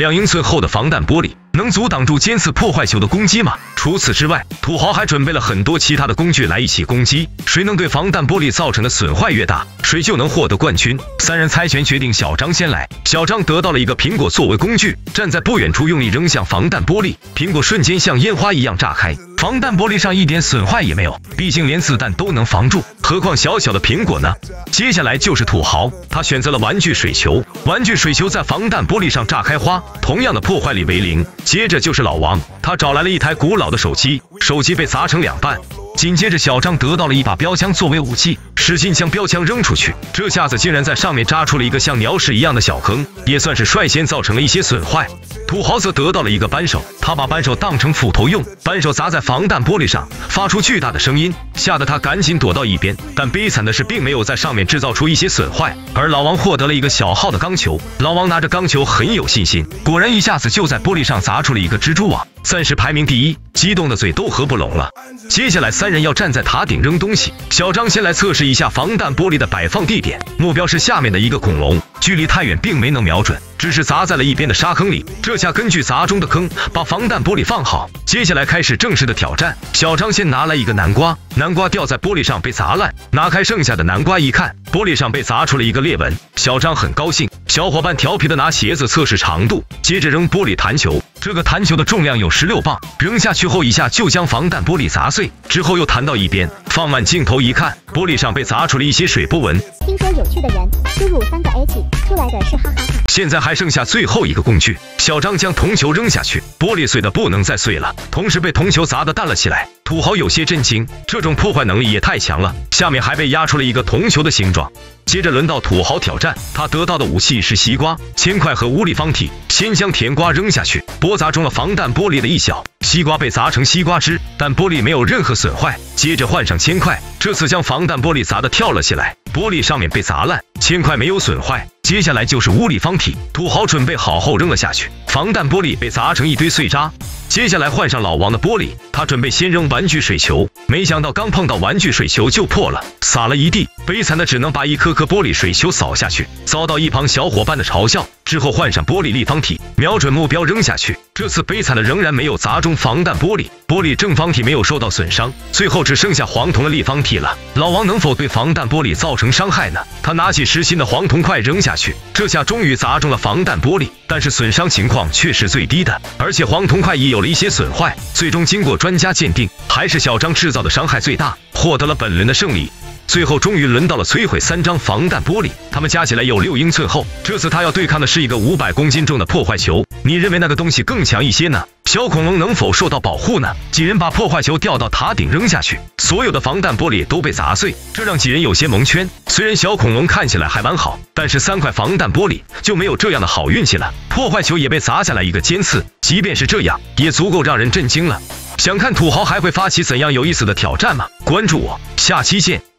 两英寸厚的防弹玻璃能阻挡住尖刺破坏球的攻击吗？除此之外，土豪还准备了很多其他的工具来一起攻击。谁能对防弹玻璃造成的损坏越大，谁就能获得冠军。三人猜拳决定小张先来。小张得到了一个苹果作为工具，站在不远处用力扔向防弹玻璃，苹果瞬间像烟花一样炸开。防弹玻璃上一点损坏也没有，毕竟连子弹都能防住，何况小小的苹果呢？接下来就是土豪，他选择了玩具水球，玩具水球在防弹玻璃上炸开花，同样的破坏力为零。接着就是老王，他找来了一台古老的手机，手机被砸成两半。紧接着，小张得到了一把标枪作为武器，使劲将标枪扔出去，这下子竟然在上面扎出了一个像鸟屎一样的小坑，也算是率先造成了一些损坏。土豪则得到了一个扳手，他把扳手当成斧头用，扳手砸在防弹玻璃上，发出巨大的声音，吓得他赶紧躲到一边。但悲惨的是，并没有在上面制造出一些损坏。而老王获得了一个小号的钢球，老王拿着钢球很有信心，果然一下子就在玻璃上砸出了一个蜘蛛网，暂时排名第一，激动的嘴都合不拢了。接下来三人要站在塔顶扔东西，小张先来测试一下防弹玻璃的摆放地点，目标是下面的一个恐龙，距离太远并没能瞄准。只是砸在了一边的沙坑里，这下根据砸中的坑把防弹玻璃放好，接下来开始正式的挑战。小张先拿来一个南瓜，南瓜掉在玻璃上被砸烂，拿开剩下的南瓜一看，玻璃上被砸出了一个裂纹。小张很高兴，小伙伴调皮的拿鞋子测试长度，接着扔玻璃弹球，这个弹球的重量有十六磅，扔下去后一下就将防弹玻璃砸碎，之后又弹到一边，放慢镜头一看，玻璃上被砸出了一些水波纹。听说有趣的人输入三个 H，出来的是哈哈哈。现在还剩下最后一个工具，小张将铜球扔下去，玻璃碎的不能再碎了，同时被铜球砸的弹了起来。土豪有些震惊，这种破坏能力也太强了。下面还被压出了一个铜球的形状。接着轮到土豪挑战，他得到的武器是西瓜、铅块和无立方体。先将甜瓜扔下去，波砸中了防弹玻璃的一角，西瓜被砸成西瓜汁，但玻璃没有任何损坏。接着换上铅块，这次将防弹玻璃砸得跳了起来，玻璃上面被砸烂，铅块没有损坏。接下来就是无立方体，土豪准备好后扔了下去，防弹玻璃被砸成一堆碎渣。接下来换上老王的玻璃，他准备先扔玩具水球，没想到刚碰到玩具水球就破了，洒了一地，悲惨的只能把一颗颗玻璃水球扫下去，遭到一旁小伙伴的嘲笑。之后换上玻璃立方体，瞄准目标扔下去，这次悲惨的仍然没有砸中防弹玻璃，玻璃正方体没有受到损伤，最后只剩下黄铜的立方体了。老王能否对防弹玻璃造成伤害呢？他拿起实心的黄铜块扔下去，这下终于砸中了防弹玻璃，但是损伤情况却是最低的，而且黄铜块也有了一些损坏。最终经过专家鉴定，还是小张制造的伤害最大，获得了本轮的胜利。最后终于轮到了摧毁三张防弹玻璃，它们加起来有六英寸厚。这次他要对抗的是一个五百公斤重的破坏球，你认为那个东西更强一些呢？小恐龙能否受到保护呢？几人把破坏球吊到塔顶扔下去，所有的防弹玻璃都被砸碎，这让几人有些蒙圈。虽然小恐龙看起来还完好，但是三块防弹玻璃就没有这样的好运气了。破坏球也被砸下来一个尖刺，即便是这样，也足够让人震惊了。想看土豪还会发起怎样有意思的挑战吗？关注我，下期见。